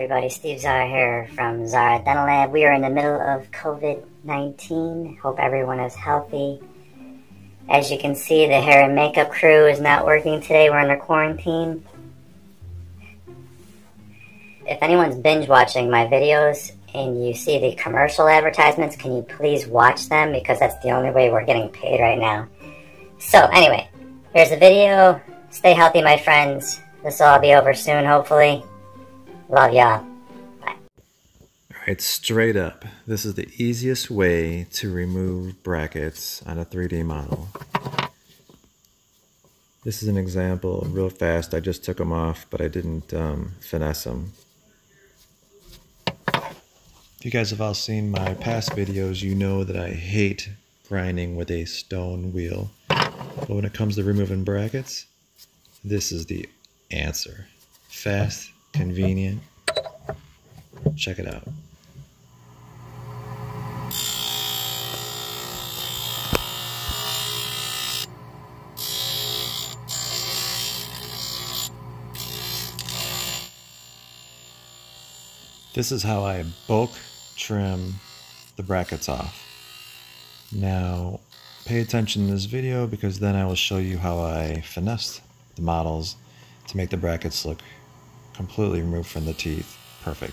everybody, Steve Szara here from Szara Dental Lab. We are in the middle of COVID 19. Hope everyone is healthy. As you can see, the hair and makeup crew is not working today. We're under quarantine. If anyone's binge watching my videos and you see the commercial advertisements, can you please watch them? Because that's the only way we're getting paid right now. So, anyway, here's the video. Stay healthy, my friends. This will all be over soon, hopefully. Love y'all. Bye. All right, straight up, this is the easiest way to remove brackets on a 3D model. This is an example, real fast. I just took them off, but I didn't um, finesse them. If you guys have all seen my past videos, you know that I hate grinding with a stone wheel. But when it comes to removing brackets, this is the answer. Fast, convenient. Check it out. This is how I bulk trim the brackets off. Now, pay attention to this video because then I will show you how I finessed the models to make the brackets look completely removed from the teeth perfect.